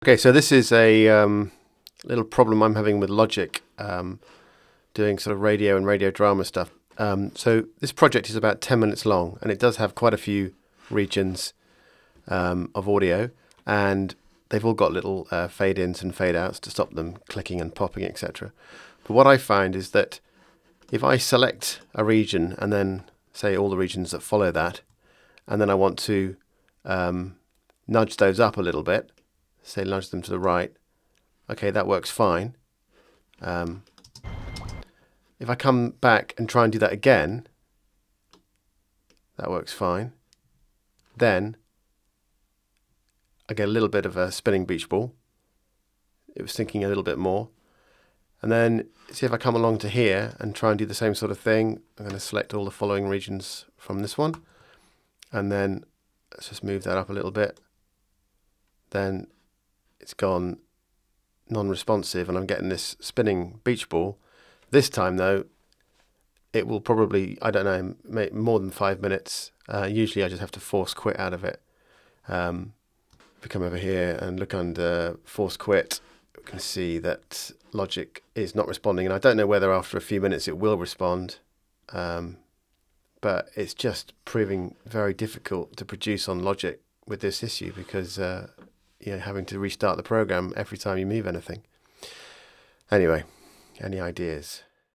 Okay, so this is a um, little problem I'm having with Logic, um, doing sort of radio and radio drama stuff. Um, so this project is about 10 minutes long, and it does have quite a few regions um, of audio, and they've all got little uh, fade-ins and fade-outs to stop them clicking and popping, etc. But what I find is that if I select a region and then say all the regions that follow that, and then I want to um, nudge those up a little bit, say nudge them to the right, okay, that works fine. Um, if I come back and try and do that again, that works fine. Then I get a little bit of a spinning beach ball. It was thinking a little bit more. And then see if I come along to here and try and do the same sort of thing. I'm going to select all the following regions from this one. And then let's just move that up a little bit. Then it's gone non-responsive and I'm getting this spinning beach ball. This time though, it will probably, I don't know, make more than five minutes. Uh, usually I just have to force quit out of it. Um, if we come over here and look under force quit, we can see that Logic is not responding. And I don't know whether after a few minutes it will respond. Um, but it's just proving very difficult to produce on Logic with this issue because uh, you know, having to restart the program every time you move anything. Anyway, any ideas?